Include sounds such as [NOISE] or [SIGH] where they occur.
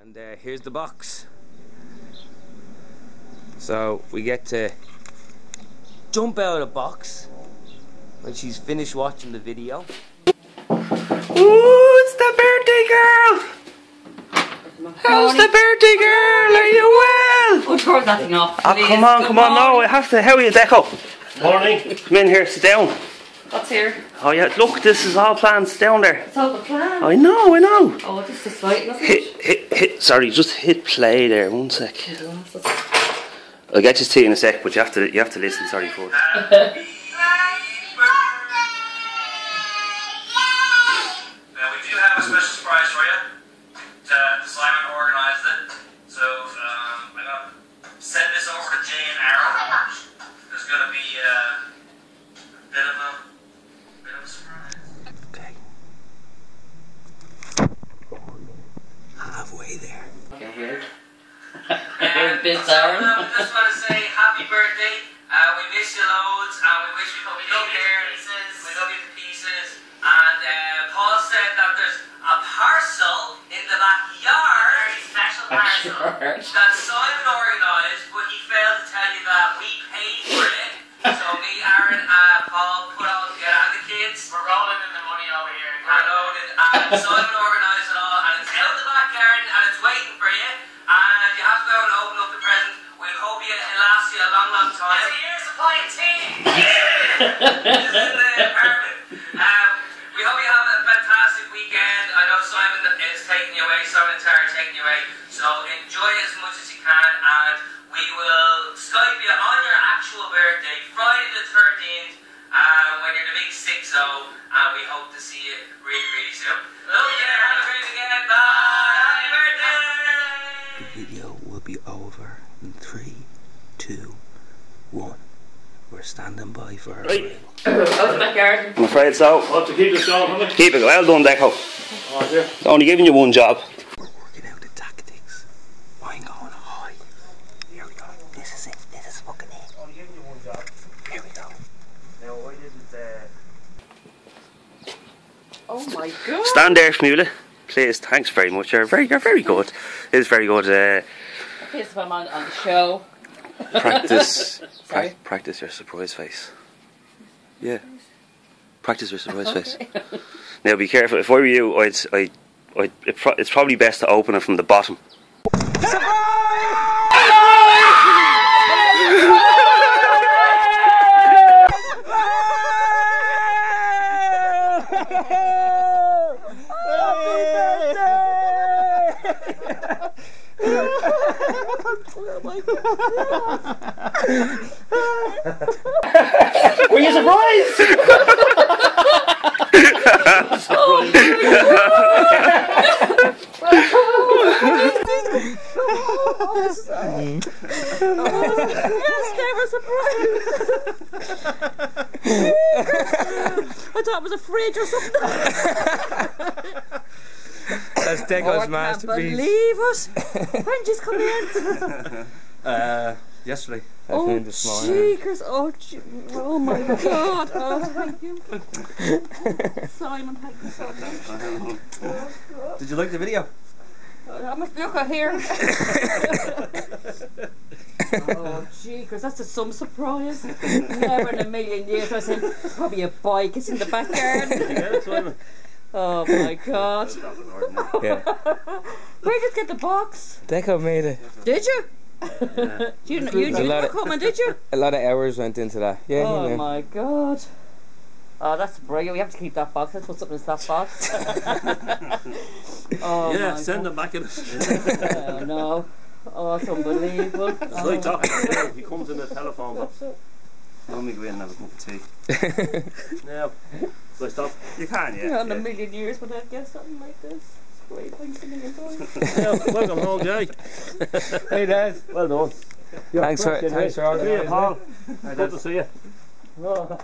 And uh, here's the box. So we get to jump out of the box when she's finished watching the video. Ooh, it's the birthday girl! How's the birthday girl? Are you well? Oh, turn that thing off. Oh, come on, Good come on, no, morning. I have to. How are you, Deco? Morning. Come in here, sit down. What's here? Oh, yeah, look, this is all planned. Sit down there. It's all the plan. I know, I know. Oh, this is lighting, isn't? Hit, hit, hit. Sorry, just hit play there. One sec. I'll get you to you in a sec, but you have to, you have to listen. Sorry, [LAUGHS] folks. Okay, weird. Weird bits, Aaron. Um, we just want to say happy birthday. Uh, we miss you loads, and we wish we could be here. We love you to pieces. And uh, Paul said that there's a parcel in the backyard. Very special Backyard. that Simon organised, but he failed to tell you that we paid for it. so me, Aaron, uh, Paul put all together, and the kids. We're rolling in the money over here. And loaded, and Simon 19 years. Um, we hope you have a fantastic weekend. I know Simon is taking you away, Simon and Tara taking you away. So enjoy as much as you can, and we will Skype you on your actual birthday, Friday the 13th, um, when you're the big 6 0, and we hope to see you really, really soon. Love you, have a great weekend, bye! Happy birthday! The video will be over in 3, 2, 1. We're standing by for our Right. Out the backyard. I'm afraid so. Want to keep this going, haven't? Keep it. Well done, Deco. Oh, dear. Only giving you one job. We're working out the tactics. Wine going high. Here we go. This is it. This is fucking it. Only giving you one job. Here we go. Now, I didn't, uh... Oh my god. Stand there, Shmula. Please. Thanks very much. You're very, you're very good. It is very good. Uh, Please if I'm on, on the show. Practice. [LAUGHS] Sorry. prac- practice your surprise face. Yeah. Practice your surprise face. Now be careful. If I were you, I'd, I, I'd, it pro- it's probably best to open it from the bottom. [LAUGHS] [LAUGHS] Were you surprised? I thought it was a fridge or something. That's Oh, I can't believe it. When just come in. [LAUGHS] Uh, yesterday. Oh, found this morning. cheekers. Oh, gee- oh my [LAUGHS] god. Oh, thank you. Simon, thank you so much. [LAUGHS] Did you like the video? I must look at here. oh, cheekers. That's a some surprise. Never in a million years. I said, probably a bike. It's in the backyard. Yeah, Simon. Oh my [LAUGHS] god. Yeah. [LAUGHS] Where did you get the box? Deco made it. Did you? you kn- you There's a knew lot you were of- coming, did you? [LAUGHS] A lot of hours went into that. Yeah, Oh yeah. my god. Oh, that's brilliant. We have to keep that box. Let's put something in that box. oh Yeah, my send god. them back in it. Oh, no. Oh, it's unbelievable. It's Oh. like talking to. He comes in the telephone box. Let me go in and have a cup of tea. Now, do I stop? You can, yeah. Not in a million years would I get something like this. It's great. Thanks a million times. Yeah, welcome home, Jay. Hey, Dad. Well done. Thanks for, thanks for See you, organising. Paul. Good to see you.